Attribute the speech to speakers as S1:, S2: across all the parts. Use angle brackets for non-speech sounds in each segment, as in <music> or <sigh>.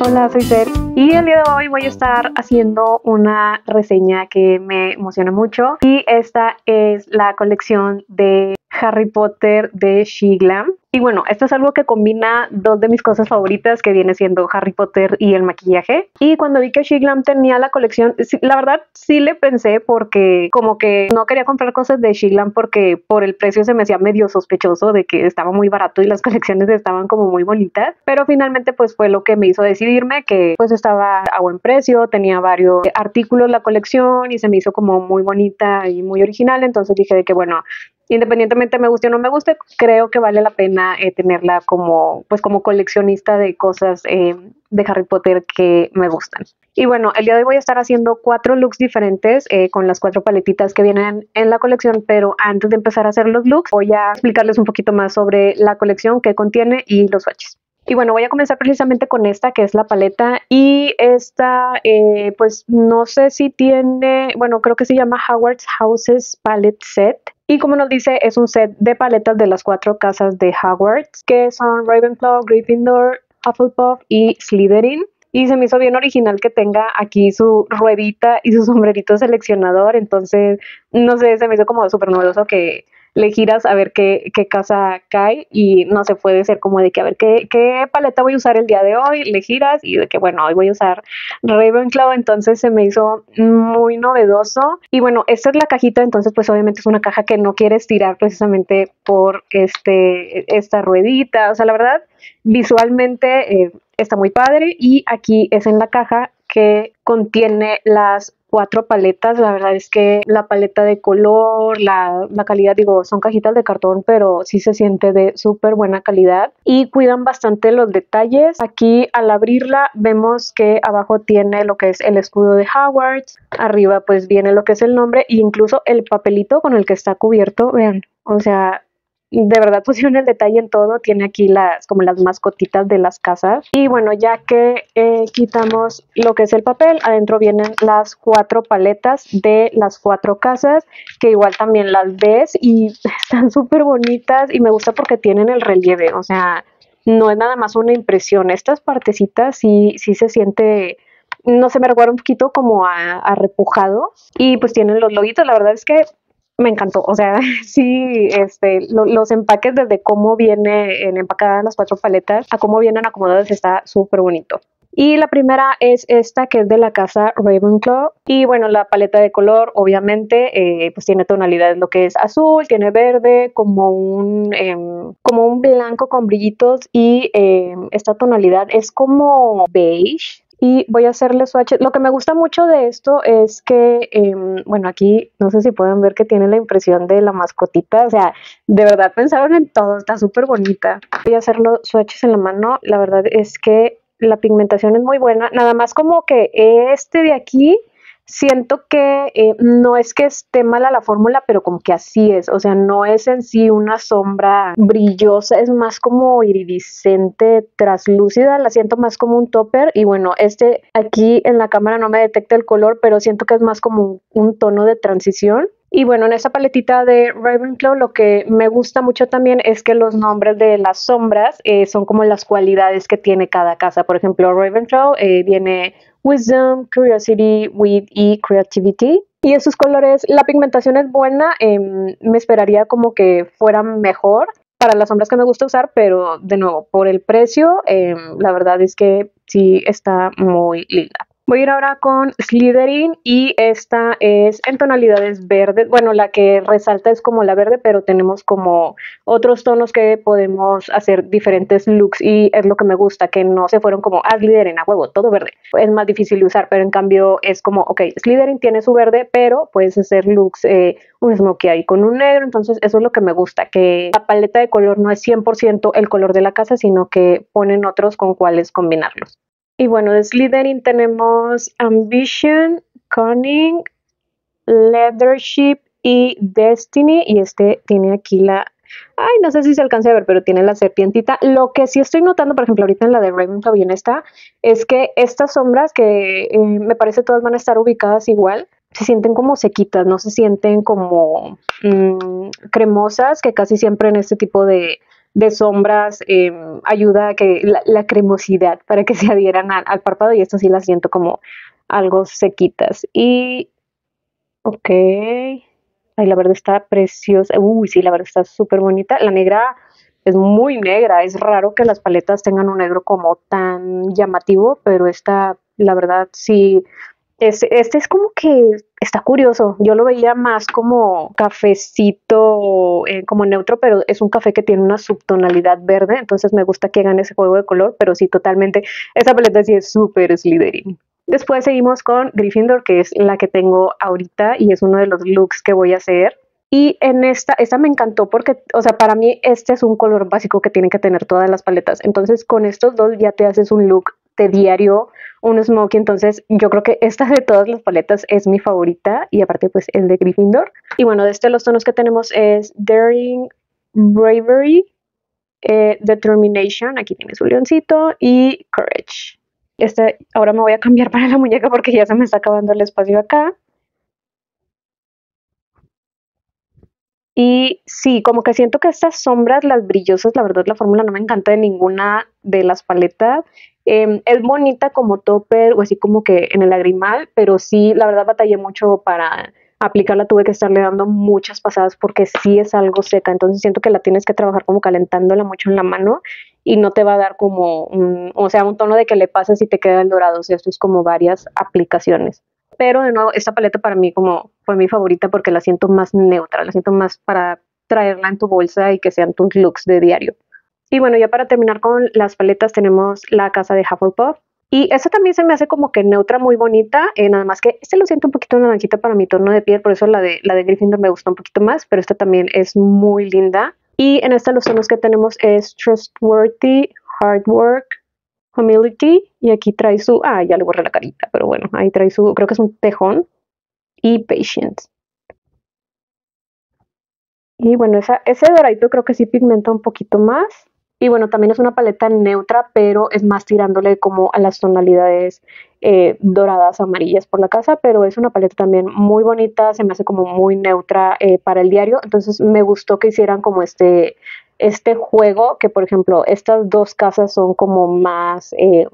S1: Hola, soy Ser y el día de hoy voy a estar haciendo una reseña que me emociona mucho. Y esta es la colección de Harry Potter de Shiglam. Y bueno, esto es algo que combina dos de mis cosas favoritas, que viene siendo Harry Potter y el maquillaje. Y cuando vi que Shiglam tenía la colección, la verdad sí le pensé porque como que no quería comprar cosas de Shiglam porque por el precio se me hacía medio sospechoso de que estaba muy barato y las <laughs> colecciones estaban como muy bonitas. Pero finalmente pues fue lo que me hizo decidirme que pues estaba a buen precio, tenía varios artículos la colección y se me hizo como muy bonita y muy original. Entonces dije de que bueno, independientemente me guste o no me guste, creo que vale la pena eh, tenerla como, pues como coleccionista de cosas eh, de Harry Potter que me gustan. Y bueno, el día de hoy voy a estar haciendo cuatro looks diferentes eh, con las cuatro paletitas que vienen en la colección, pero antes de empezar a hacer los looks, voy a explicarles un poquito más sobre la colección que contiene y los swatches. Y bueno, voy a comenzar precisamente con esta, que es la paleta. Y esta, pues no sé si tiene, bueno, creo que se llama Howard's Houses Palette Set. Y como nos dice, es un set de paletas de las cuatro casas de Hogwarts, que son Ravenclaw, Gryffindor, Hufflepuff y Slytherin. Y se me hizo bien original que tenga aquí su ruedita y su sombrerito seleccionador. Entonces, no sé, se me hizo como súper novedoso que le giras a ver qué, casa cae y no se puede ser como de que a ver qué, paleta voy a usar el día de hoy, le giras y de que bueno, hoy voy a usar Ravenclaw, entonces se me hizo muy novedoso. Y bueno, esta es la cajita, entonces pues obviamente es una caja que no quieres tirar precisamente por este, esta ruedita, o sea, la verdad, visualmente eh, está muy padre. Y aquí es en la caja que contiene las cuatro paletas. La verdad es que la paleta de color, la, la calidad, digo, son cajitas de cartón, pero sí se siente de súper buena calidad y cuidan bastante los detalles. Aquí al abrirla vemos que abajo tiene lo que es el escudo de Howard, arriba pues viene lo que es el nombre e incluso el papelito con el que está cubierto, vean, o sea, de verdad <laughs> pusieron el detalle en todo, tiene aquí las como las mascotitas de las casas. Y bueno ya que eh, quitamos lo que es el papel, adentro vienen las cuatro paletas de las cuatro casas que igual también las ves y <laughs> están súper bonitas y me gusta porque tienen el relieve, o sea no es nada más una impresión, estas partecitas sí, sí se siente no se me recuerda un poquito como a, a, repujado y pues tienen los loguitos, la verdad es que me encantó, o sea, <laughs> sí, este, los empaques desde cómo viene en empacadas las cuatro paletas a cómo vienen acomodadas está súper bonito. Y la primera es esta que es de la casa Ravenclaw. Y bueno, la paleta de color obviamente eh, pues tiene tonalidades, lo que es azul, tiene verde, como un, em, como un blanco con brillitos y em, esta tonalidad es como beige, y voy a hacerle swatch. Lo que me gusta mucho de esto es que, em, bueno, aquí no sé si pueden ver que tiene la impresión de la mascotita, o sea, de verdad pensaron en todo, está súper bonita. Voy a hacer los swatches en la mano, la verdad es que la pigmentación es muy buena, nada más como que este de aquí siento que eh, no es que esté mala la fórmula, pero como que así es, o sea, no es en sí una sombra brillosa, es más como iridiscente, traslúcida, la siento más como un topper y bueno, este aquí en la cámara no me detecta el color, pero siento que es más como un, tono de transición. Y bueno, en esa paletita de Ravenclaw lo que me gusta mucho también es que los nombres de las sombras eh, son como las cualidades que tiene cada casa. Por ejemplo, Ravenclaw eh, viene Wisdom, Curiosity, Wit y Creativity. Y esos colores, la pigmentación es buena, em, me esperaría como que fuera mejor para las sombras que me gusta usar, pero de nuevo, por el precio, em, la verdad es que sí está muy linda. Voy a ir ahora con Slytherin y esta es en tonalidades verdes. Bueno, la que resalta es como la verde, pero tenemos como otros tonos que podemos hacer diferentes looks y es lo que me gusta, que no se fueron como ah, Slytherin a huevo, todo verde. Es más difícil de usar, pero en cambio es como, ok, Slytherin tiene su verde, pero puedes hacer looks, eh, un smokey ahí con un negro, entonces eso es lo que me gusta, que la paleta de color no es 100% el color de la casa, sino que ponen otros con cuáles combinarlos. Y bueno, de Slytherin tenemos Ambition, Cunning, Leadership y Destiny. Y este tiene aquí la... Ay, no sé si se alcanza a ver, pero tiene la serpientita. Lo que sí estoy notando, por ejemplo, ahorita en la de Ravenclaw y en esta, es que estas sombras que eh, me parece todas van a estar ubicadas igual, se sienten como sequitas, no se sienten como mm, cremosas, que casi siempre en este tipo de, de sombras em, ayuda a que la, cremosidad para que <laughs> se adhieran al, párpado y esto sí las siento como algo sequitas. Y, ok, ay, la verdad está preciosa, uy, sí, la verdad está súper bonita. La negra es muy negra, es raro que las paletas tengan un negro como tan llamativo, pero esta, la verdad, sí, este, este es como que está curioso. Yo lo veía más como cafecito, eh, como neutro, pero es un café que tiene una subtonalidad verde, entonces me gusta que hagan ese juego de color, pero sí, totalmente. Esta paleta sí es súper Slytherin. Después seguimos con Gryffindor, que es la que tengo ahorita y es uno de los looks que voy a hacer. Y en esta, esta me encantó porque, o sea, para mí este es un color básico que tienen que tener todas las paletas. Entonces con estos dos ya te haces un look de diario, un smoky. Entonces yo creo que esta de todas las paletas es mi favorita y aparte pues el de Gryffindor. Y bueno, de este los tonos que tenemos es Daring, Bravery, eh, Determination, aquí tiene su leoncito y Courage. Este, ahora me voy a cambiar para la muñeca porque ya se me está acabando el espacio acá. Y sí, como que siento que estas sombras, las brillosas, la verdad la fórmula no me encanta de ninguna de las paletas. Em, es bonita como topper o así como que en el lagrimal, pero sí, la verdad batallé mucho para aplicarla. Tuve que estarle dando muchas pasadas porque sí es algo seca. Entonces siento que la tienes que trabajar como calentándola mucho en la mano y no te va a dar como, o sea, un tono de que le pases y te queda el dorado, o sea, esto es como varias aplicaciones. Pero de nuevo, esta paleta para mí como fue mi favorita porque la siento más neutra, la siento más para traerla en tu bolsa y que sean tus looks de diario. Y bueno, ya para terminar con las paletas tenemos la casa de Hufflepuff. Y esta también se me hace como que neutra, muy bonita, eh, nada más que este lo siento un poquito naranjita para mi tono de piel, por eso la de, la de Gryffindor me gusta un poquito más, pero esta también es muy linda. Y en esta los tonos que tenemos es Trustworthy, Hard Work, Humility. Y aquí trae su, ah, ya le borré la carita, pero bueno, ahí trae su, creo que es un tejón. Y Patience. Y bueno, esa, ese doradito creo que sí pigmenta un poquito más. Y bueno, también es una paleta neutra, pero es más tirándole como a las tonalidades eh, doradas, amarillas por la casa, pero es una paleta también muy bonita, se me hace como muy neutra eh, para el diario, entonces me gustó que hicieran como este, este juego, que por ejemplo estas dos casas son como más eh,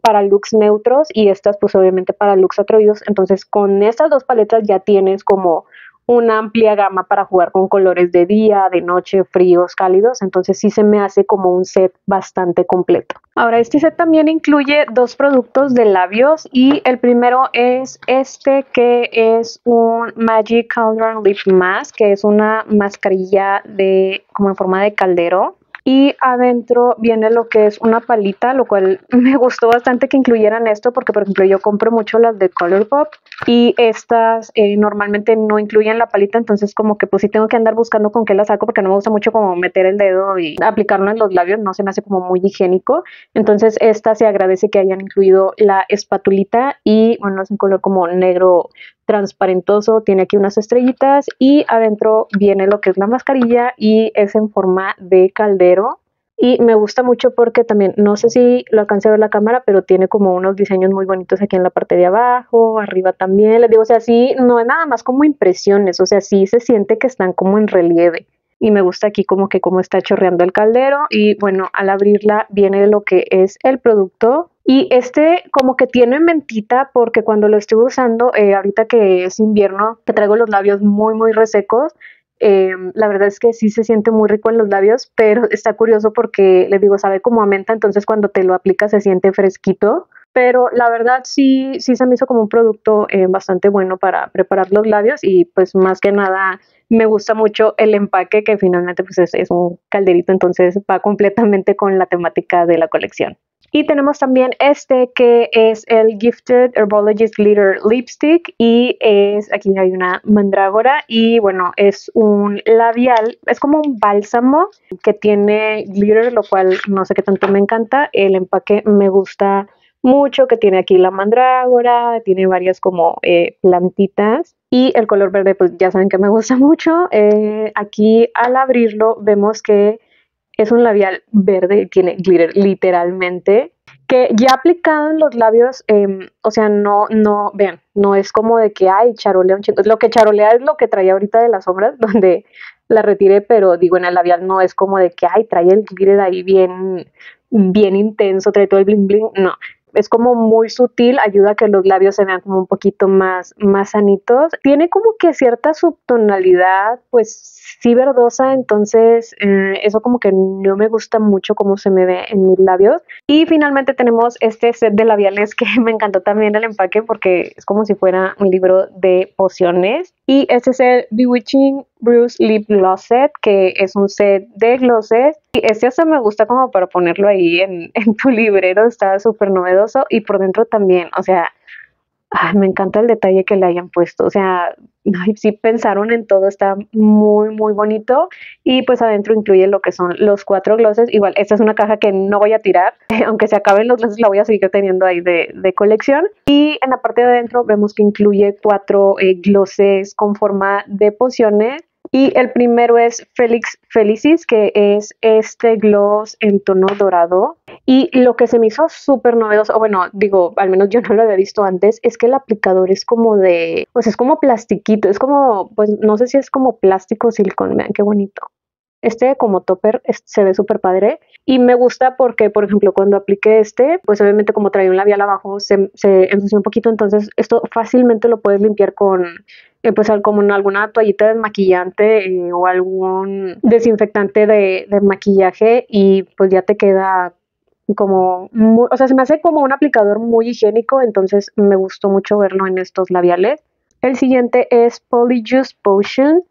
S1: para looks neutros y estas pues obviamente para looks atrevidos, entonces con estas dos paletas ya tienes como una amplia gama para jugar con colores de día, de noche, fríos, cálidos, entonces sí se me hace como un set bastante completo. Ahora, este set también incluye dos productos de labios y el primero es este que es un Magic Cauldron Lip Mask, que es una mascarilla de como en forma de caldero y adentro viene lo que es una palita, lo cual <laughs> me gustó bastante que incluyeran esto porque por ejemplo yo compro mucho las de Colourpop y estas eh, normalmente no incluyen la palita, entonces como que pues sí tengo que andar buscando con qué la saco porque no me gusta mucho como meter el dedo y aplicarlo en los labios, no se me hace como muy higiénico, entonces esta se agradece que hayan incluido la espatulita y bueno es un color como negro transparentoso, tiene aquí unas estrellitas y adentro viene lo que es la mascarilla y es en forma de caldero. Y me gusta mucho porque también, no sé si lo alcancé a ver la cámara, pero tiene como unos diseños muy bonitos aquí en la parte de abajo, arriba también, les digo, o sea, sí, no es nada más como impresiones, o sea, sí se siente que están como en relieve. Y me gusta aquí como que como está chorreando el caldero. Y bueno, al abrirla viene lo que es el producto y este como que tiene mentita porque cuando lo estuve usando, eh, ahorita que es invierno, que traigo los labios muy, muy resecos, eh, la verdad es que sí se siente muy rico en los labios, pero <laughs> está curioso porque les digo, sabe como a menta, entonces cuando te lo aplicas se siente fresquito. Pero la verdad sí, sí se me hizo como un producto eh, bastante bueno para preparar los labios y pues más que nada me gusta mucho el empaque que finalmente pues es, es un calderito, entonces va completamente con la temática de la colección. Y tenemos también este que es el Gifted Herbologist Glitter Lipstick y es, aquí hay una mandrágora y bueno, es un labial, es como un bálsamo que tiene glitter, lo cual no sé qué tanto me encanta. El empaque me gusta mucho, que tiene aquí la mandrágora, tiene varias como eh, plantitas y el color verde pues ya saben que me gusta <laughs> mucho. Eh, aquí al abrirlo vemos que es un labial verde, tiene glitter literalmente. que ya aplicado en los labios, em, o sea, no, no, vean, no es como de que, ay, charolea un. Lo que charolea es lo que traía ahorita de las sombras, <laughs> donde la retiré, pero digo, en el labial no es como de que, ay, trae el glitter ahí bien, bien intenso, trae todo el bling bling. No, es como muy sutil, ayuda a que los labios se vean como un poquito más, más sanitos. Tiene como que cierta subtonalidad, pues sí verdosa, entonces eh, eso como que no me gusta mucho cómo se me ve en mis labios. Y finalmente tenemos este set de labiales que <laughs> me encantó también el empaque porque es como si fuera un libro de pociones. Y este es el Bewitching Bruce Lip Gloss Set, que es un set de glosses. Y este hasta me gusta como para ponerlo ahí <laughs> en, tu librero, está súper novedoso. Y por dentro también, o sea, me encanta el detalle que le hayan puesto. O sea, sí pensaron en todo, está muy, muy bonito. Y pues adentro incluye lo que son los cuatro glosses. Igual, esta es una caja que no voy a tirar, <laughs> aunque se acaben los glosses, la voy a seguir teniendo ahí de, colección. Y en la parte de adentro vemos que incluye cuatro eh, glosses con forma de pociones y el primero es Felix Felicis, que es este gloss en tono dorado. Y lo que se me hizo súper novedoso, o bueno, digo, al menos yo no lo había visto antes, es que el aplicador es como de, pues es como plastiquito, es como, pues no sé si es como plástico o silicón, vean qué bonito. Este como topper se ve súper padre y me gusta porque, por ejemplo, cuando apliqué este, pues obviamente como traía un labial abajo se, se ensució un poquito, entonces esto fácilmente lo puedes limpiar con eh, pues como en alguna toallita desmaquillante eh, o algún desinfectante de, maquillaje y pues ya te queda como, o sea, se me hace como un aplicador muy higiénico, entonces me gustó mucho verlo en estos labiales. El siguiente es Polyjuice Potion,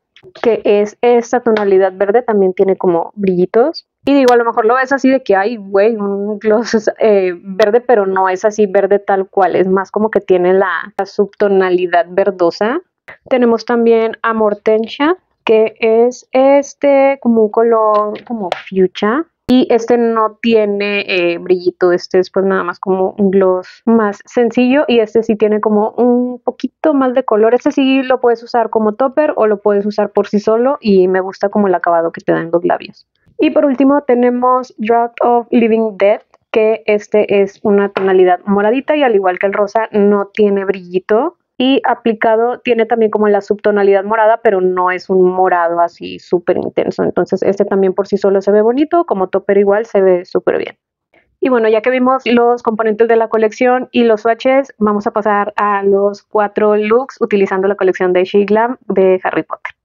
S1: que es esta tonalidad verde, también tiene como brillitos. Y digo, a lo mejor lo ves así de que hay, güey, un gloss eh, verde, pero no es así verde tal cual, es más como que tiene la subtonalidad verdosa. Tenemos también Amortensia, que es este como un color como fuchsia. Y este no tiene eh, brillito, este es pues nada más como un gloss más sencillo y este sí tiene como un poquito más de color. Este sí lo puedes usar como topper o lo puedes usar por sí solo y me gusta como el acabado que te dan los labios. Y por último tenemos Drug of Living Dead, que este es una tonalidad moradita y al igual que el rosa no tiene brillito y aplicado tiene también como la subtonalidad morada, pero no es un morado así súper intenso. Entonces este también por sí solo se ve bonito, como topper igual se ve súper bien. Y bueno, ya que vimos los componentes de la colección y los swatches, vamos a pasar a los cuatro looks utilizando la colección de She Glam de Harry Potter.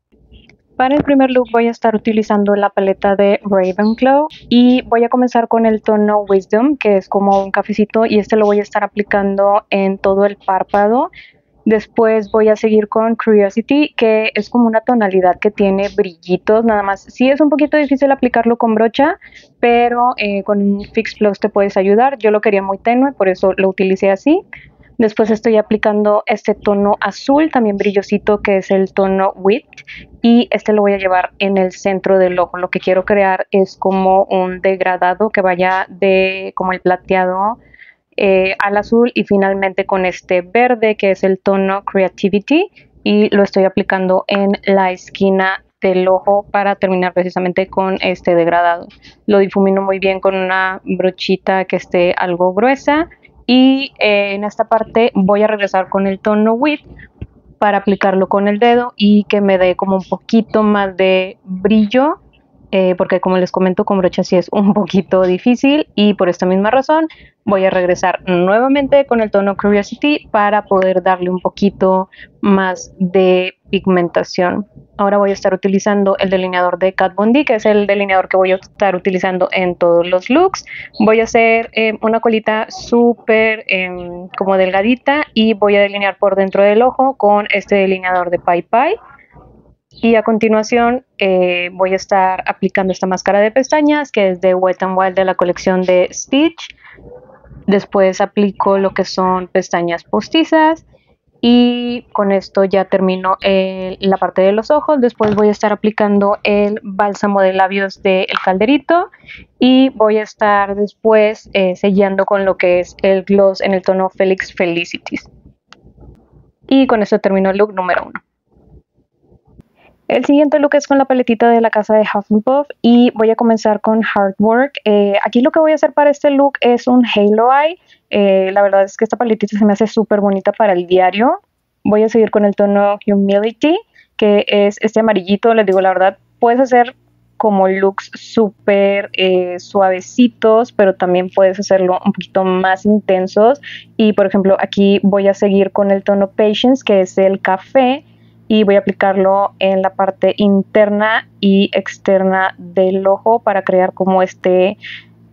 S1: Para el primer look voy a estar utilizando la paleta de Ravenclaw y voy a comenzar con el tono Wisdom, que es como un cafecito y este lo voy a estar aplicando en todo el párpado Después voy a seguir con Curiosity, que es como una tonalidad que tiene brillitos, nada más. Sí es un poquito difícil aplicarlo con brocha, pero eh, con un Fix Plus te puedes ayudar. Yo lo quería muy tenue, por eso lo utilicé así. Después estoy aplicando este tono azul, también brillosito, que es el tono Wit. Y este lo voy a llevar en el centro del ojo. Lo que quiero crear es como un degradado que vaya de como el plateado eh, al azul y finalmente con este verde que es el tono Creativity y lo estoy aplicando en la esquina del ojo para terminar precisamente con este degradado. Lo difumino muy bien con una brochita que esté algo gruesa y eh, en esta parte voy a regresar con el tono With para aplicarlo con el dedo y que me dé como un poquito más de brillo eh, porque como les comento con brocha sí es un <laughs> poquito difícil y por esta misma razón voy a regresar nuevamente con el tono Curiosity para poder darle un poquito más de pigmentación. Ahora voy a estar utilizando el delineador de Kat Von D, que es el delineador que voy a estar utilizando en todos los looks. Voy a hacer eh, una colita súper em, como delgadita y voy a delinear por dentro del ojo con este delineador de Pai Pai. Y a continuación eh, voy a estar aplicando esta máscara de pestañas que es de Wet n Wild de la colección de Stitch. Después aplico lo que son pestañas postizas y con esto ya termino la parte de los ojos. Después voy a estar aplicando el bálsamo de labios del calderito y voy a estar después eh, sellando con lo que es el gloss en el tono Felix Felicities. Y con esto termino el look número uno. El siguiente look es con la paletita de la casa de Hufflepuff y voy a comenzar con Hard Work. Eh, aquí lo que voy a hacer para este look es un Halo Eye. Eh, la verdad es que esta paletita se me hace súper bonita para el diario. Voy a seguir con el tono Humility, que es este amarillito. Les digo la verdad, puedes hacer como looks súper eh, suavecitos, pero también puedes hacerlo un poquito más intensos. Y por ejemplo, aquí voy a seguir con el tono Patience, que es el café y voy a aplicarlo en la parte interna y externa del ojo para crear como este,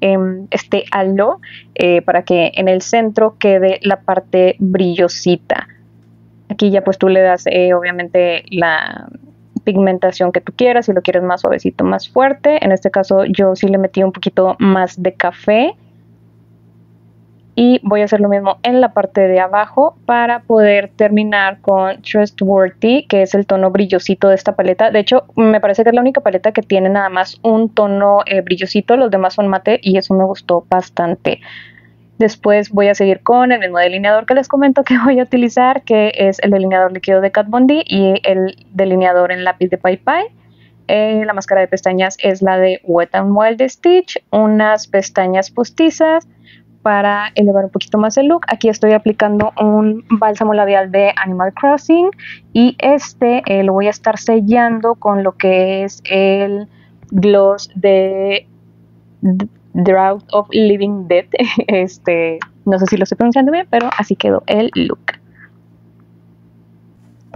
S1: em, este halo eh, para que en el centro quede la parte brillosita. Aquí ya pues tú le das eh, obviamente la pigmentación que tú quieras, si lo quieres más suavecito, más fuerte. En este caso yo sí le metí un poquito más de café y voy a hacer lo mismo en la parte de abajo para poder terminar con Trustworthy, que es el tono brillosito de esta paleta. De hecho, me parece que es la única paleta que tiene nada más un tono eh, brillosito, los demás son mate y eso me gustó bastante. Después voy a seguir con el mismo delineador que les comento que <laughs> voy a utilizar, que es el delineador líquido de Kat Von y el delineador en lápiz de Pai Pai. Eh, la máscara de pestañas es la de Wet n Wild Stitch, unas pestañas postizas, para elevar un poquito más el look. Aquí estoy aplicando un bálsamo labial de Animal Crossing y este eh, lo voy a estar sellando con lo que es el gloss de Drought of Living Dead. <laughs> Este, no sé si lo estoy pronunciando bien, pero así quedó el look.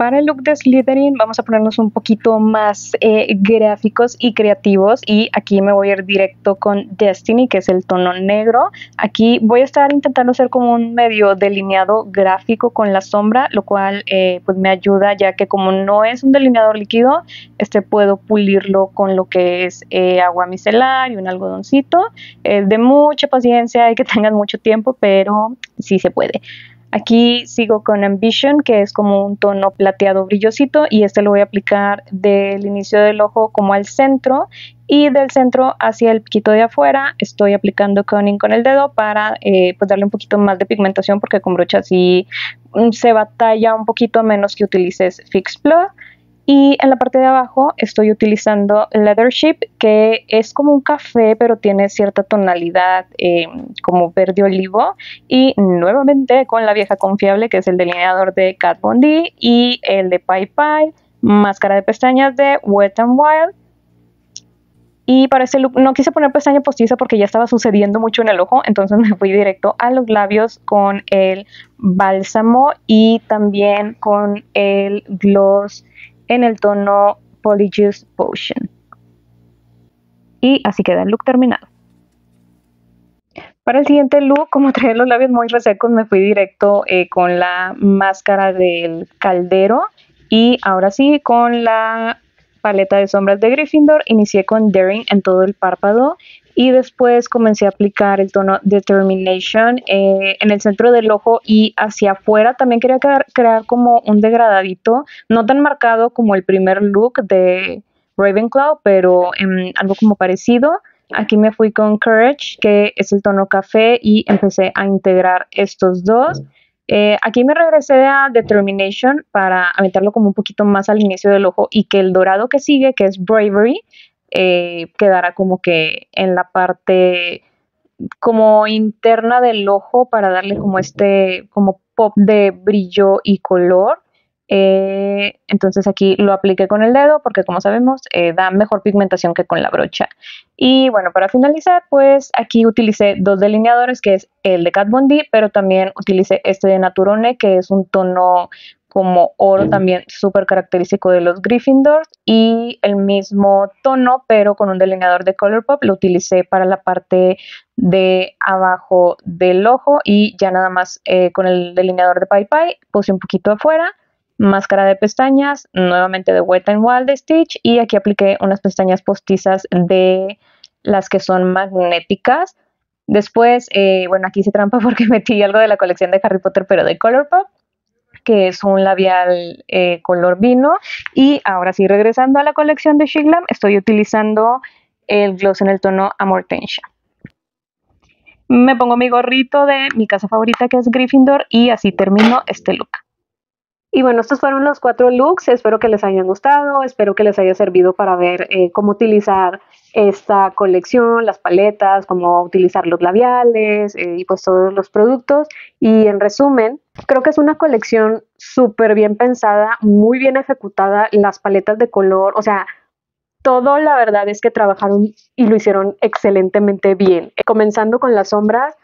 S1: Para el look de Slytherin vamos a ponernos un poquito más eh, gráficos y creativos y aquí me voy a ir directo con Destiny que es el tono negro. Aquí voy a estar intentando hacer como un medio delineado gráfico con la sombra, lo cual eh, pues me ayuda ya que como no es un delineador líquido, este puedo pulirlo con lo que es eh, agua micelar y un algodoncito. Es de mucha paciencia, hay que <laughs> tengan mucho tiempo, pero sí se puede. Aquí sigo con Ambition, que es como un tono plateado brillosito y este lo voy a aplicar del inicio del ojo como al centro y del centro hacia el piquito de afuera estoy aplicando Conning con el dedo para eh, pues darle un poquito más de pigmentación porque con brocha sí mm, se batalla un poquito menos que utilices Fix Plus. Y en la parte de abajo estoy utilizando Leather Ship, que es como un café, pero tiene cierta tonalidad eh, como verde olivo. Y nuevamente con la vieja confiable, que es el delineador de Kat Von D y el de Pai Pai, máscara de pestañas de Wet n Wild. Y para este look no quise poner pestaña postiza porque ya estaba sucediendo mucho en el ojo, entonces <laughs> me fui directo a los labios con el bálsamo y también con el gloss en el tono Polyjuice Potion. Y así queda el look terminado. Para el siguiente look, como traía los labios muy resecos, me fui directo eh, con la máscara del caldero. Y ahora sí, con la paleta de sombras de Gryffindor, inicié con Daring en todo el párpado y después comencé a aplicar el tono Determination eh, en el centro del ojo y hacia afuera. También quería crear, como un degradadito, no tan marcado como el primer look de Ravenclaw, pero algo como parecido. Aquí me fui con Courage, que es el tono café, y empecé a integrar estos dos. Eh, aquí me regresé a Determination para aventarlo como un poquito más al inicio del ojo y que el dorado que sigue, que es Bravery, eh, quedará como que en la parte como interna del ojo para darle como este como pop de brillo y color. Eh, entonces aquí lo apliqué con el dedo porque como sabemos eh, da mejor pigmentación que con la brocha. Y bueno, para finalizar pues aquí utilicé dos delineadores que es el de Kat Von D, pero también utilicé este de Naturone que es un tono como oro también súper característico de los Gryffindors y el mismo tono pero con un delineador de Colourpop lo utilicé para la parte de abajo del ojo y ya nada más eh, con el delineador de Pai Pai puse un poquito afuera máscara de pestañas nuevamente de Wet n Wild Stitch y aquí apliqué unas pestañas postizas de las que son magnéticas. Después eh, bueno aquí hice trampa <laughs> porque metí algo de la colección de Harry Potter pero de Colourpop que es un labial eh, color vino. Y ahora sí, regresando a la colección de Shiglam, estoy utilizando el gloss en el tono Amortensia. Me pongo mi gorrito de mi casa favorita que es Gryffindor y así termino este look. Y bueno, estos fueron los cuatro looks. Espero que les hayan gustado. Espero que les haya servido para ver eh, cómo utilizar esta colección, las paletas, cómo utilizar los labiales eh, y pues todos los productos. Y en resumen, creo que es una colección súper bien pensada, muy bien ejecutada. Las paletas de color, o sea, todo la verdad es que trabajaron y lo hicieron excelentemente bien. Comenzando con las sombras,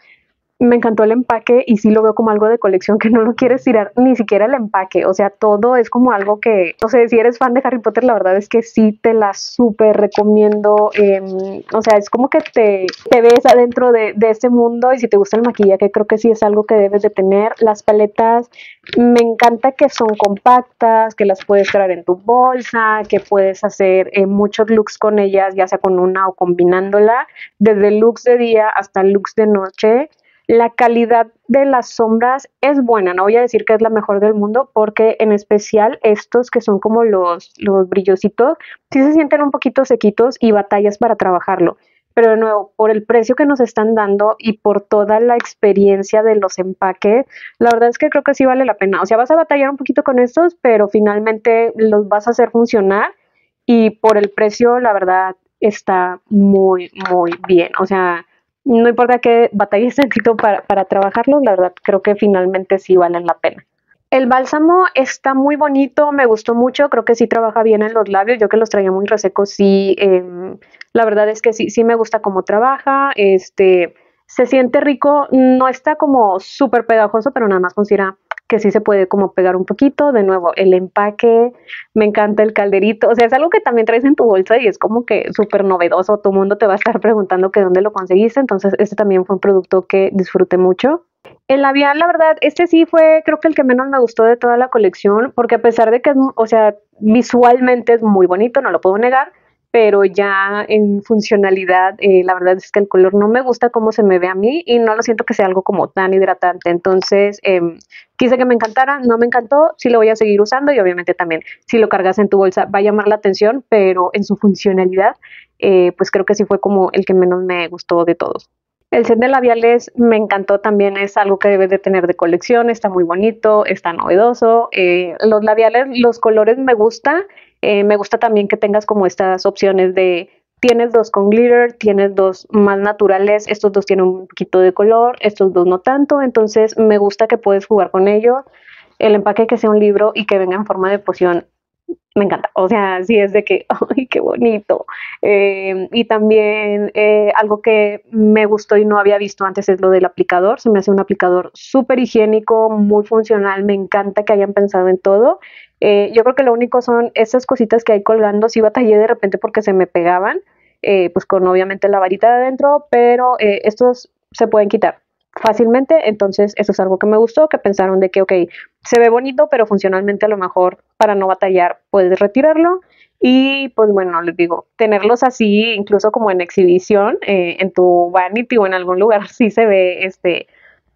S1: me encantó el empaque y sí lo veo como algo de colección que no lo quieres tirar ni siquiera el empaque, o sea, todo es como algo que, no sé, si eres fan de Harry Potter, la verdad es que sí te la súper recomiendo, em, o sea, es como que te, te ves adentro de, de este mundo y si te gusta el maquillaje, creo que sí es algo que debes de tener. Las paletas, me encanta que son compactas, que las puedes traer en tu bolsa, que puedes hacer eh, muchos looks con ellas, ya sea con una o combinándola, desde looks de día hasta looks de noche la calidad de las sombras es buena, no voy a decir que es la mejor del mundo, porque en especial estos que son como los, los brillositos, sí se sienten un poquito sequitos y batallas para trabajarlo. Pero de nuevo, por el precio que nos están dando y por toda la experiencia de los empaques, la verdad es que creo que sí vale la pena. O sea, vas a batallar un poquito con estos, pero finalmente los vas a hacer funcionar y por el precio, la verdad, está muy, muy bien. O sea, no importa qué batalles <laughs> tantito para, para trabajarlos, la verdad creo que finalmente sí valen la pena. El bálsamo está muy bonito, me gustó mucho, creo que sí trabaja bien en los labios, yo que los traía muy resecos, sí, em, la verdad es que sí, sí me gusta cómo trabaja, este, se siente rico, no está como súper pegajoso, pero nada más considera que sí se puede como pegar un poquito. De nuevo, el empaque, me encanta el calderito. O sea, es algo que también traes en tu bolsa y es como que súper novedoso. Tu mundo te va a estar <laughs> preguntando que dónde lo conseguiste. Entonces, este también fue un producto que disfruté mucho. El labial, la verdad, este sí fue creo que el que menos me gustó de toda la colección, porque a pesar de que, o sea, visualmente es muy bonito, no lo puedo negar, pero ya en funcionalidad, eh, la verdad es que el color no me gusta cómo se me ve a mí y no lo siento que sea algo como tan hidratante. Entonces, em, quise que me encantara, no me encantó, sí lo voy a seguir usando y obviamente también si lo cargas en tu bolsa va a llamar la atención, pero en su funcionalidad, eh, pues creo que sí fue como el que menos me gustó de todos. El set de labiales me encantó también, es algo que debes de tener de colección, está muy bonito, está novedoso. Eh, los labiales, los colores me gustan eh, me gusta también que tengas como estas opciones de tienes dos con glitter, tienes dos más naturales, estos dos tienen un poquito de color, estos dos no tanto, entonces me gusta que puedes jugar con ellos. El empaque que sea un libro y que venga en forma de poción me encanta. O sea, sí es de que, <laughs> ¡ay, qué bonito! Eh, y también eh, algo que me gustó y no había visto antes es lo del aplicador. Se me hace un aplicador súper higiénico, muy funcional. Me encanta que hayan pensado en todo. Eh, yo creo que lo único son esas cositas que hay colgando. Sí batallé de repente porque se me pegaban, pues con obviamente la varita de adentro, pero estos se pueden quitar fácilmente, entonces eso es algo que me gustó, que pensaron de que, ok, se ve bonito, pero funcionalmente a lo mejor para no batallar puedes retirarlo y pues bueno, les digo, tenerlos así, incluso como en exhibición, eh, en tu vanity o en algún lugar, <laughs> sí se ve este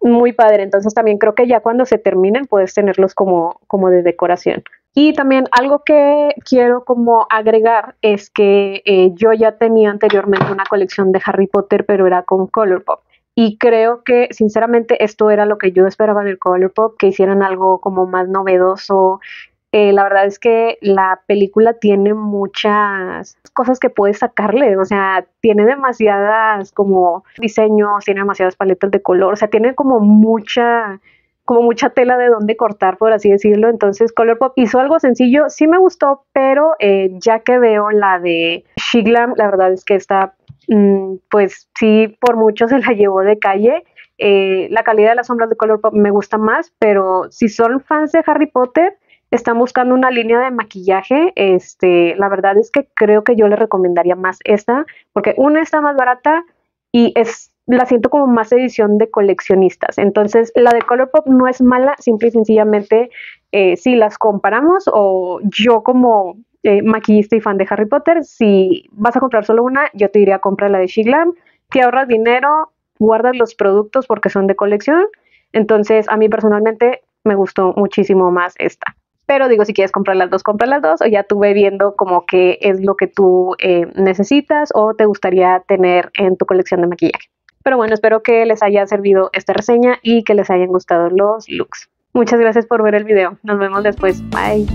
S1: muy padre, entonces también creo que ya cuando se terminen puedes tenerlos como, como de decoración. Y también algo que quiero como agregar es que eh, yo ya tenía anteriormente una colección de Harry Potter, pero era con Colourpop. Y creo que sinceramente esto era lo que yo esperaba del Colourpop, que hicieran algo como más novedoso. Eh, la verdad es que la película tiene muchas cosas que puedes sacarle, o sea, tiene demasiadas como diseños, tiene demasiadas paletas de color, o sea, tiene como mucha como mucha tela de dónde cortar, por así decirlo. Entonces, Colourpop hizo algo sencillo, sí me gustó, pero eh, ya que veo la de Shiglam, la verdad es que está Mm, pues sí, por mucho se la llevó de calle. Eh, la calidad de las sombras de color me gusta más, pero si son fans de Harry Potter, están buscando una línea de maquillaje, este, la verdad es que creo que yo les recomendaría más esta, porque una está más barata y es la siento como más edición de coleccionistas. Entonces, la de Colourpop no es mala, simple y sencillamente, eh, si las comparamos o yo como eh, maquillista y fan de Harry Potter, si vas a comprar solo una, yo te diría compra la de Shiglam, te ahorras dinero, guardas los productos porque son de colección, entonces a mí personalmente me gustó muchísimo más esta. Pero digo, si quieres comprar las dos, compra las dos, o ya tú ve viendo como que es lo que tú eh, necesitas o te gustaría tener en tu colección de maquillaje. Pero bueno, espero que les haya servido esta reseña y que les hayan gustado los looks. Muchas gracias por ver el video. Nos vemos después. Bye.